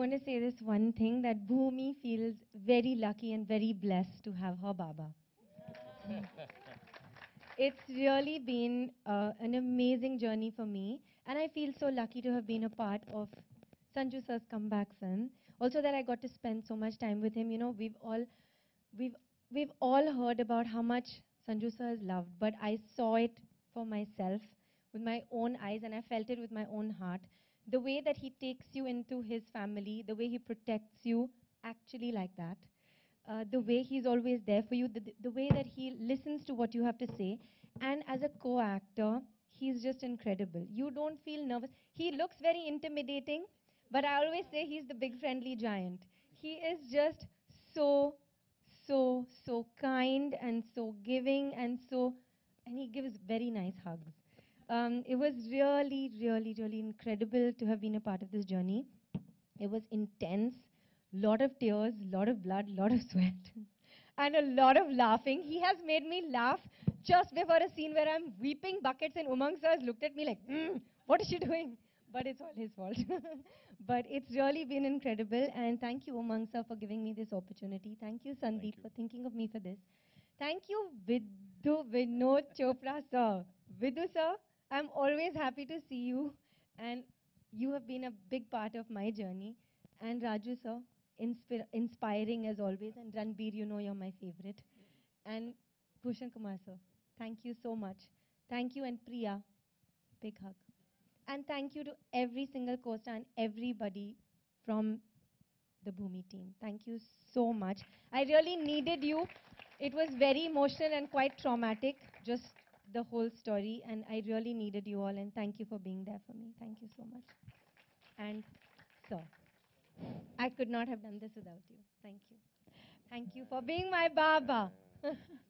want to say this one thing that Bhoomi feels very lucky and very blessed to have her Baba. it's really been uh, an amazing journey for me, and I feel so lucky to have been a part of Sanju sir's comeback film. Also, that I got to spend so much time with him. You know, we've all, we've, we've all heard about how much Sanju sir is loved, but I saw it for myself with my own eyes, and I felt it with my own heart. The way that he takes you into his family, the way he protects you, actually like that. Uh, the way he's always there for you, the, the way that he listens to what you have to say, and as a co-actor, he's just incredible. You don't feel nervous. He looks very intimidating, but I always say he's the big friendly giant. He is just so, so, so kind and so giving and so, and he gives very nice hugs. Um, it was really, really, really incredible to have been a part of this journey. It was intense, lot of tears, lot of blood, lot of sweat, and a lot of laughing. He has made me laugh just before a scene where I'm weeping buckets and Omung sir has looked at me like, mm, what is she doing? But it's all his fault. but it's really been incredible, and thank you, Omung sir, for giving me this opportunity. Thank you, Sandeep, thank you. for thinking of me for this. Thank you, Vidhu Vinod Chopra sir. Vidhu sir, I'm always happy to see you, and you have been a big part of my journey. And Raju sir, inspi inspiring as always. And Ranbir, you know you're my favorite. And Bhushan Kumar sir, thank you so much. Thank you, and Priya, big hug. And thank you to every single co-star and everybody from the Bhoomi team. Thank you so much. I really needed you. It was very emotional and quite traumatic, just the whole story, and I really needed you all, and thank you for being there for me. Thank you so much. And so, I could not have done this without you. Thank you. Thank you for being my Baba.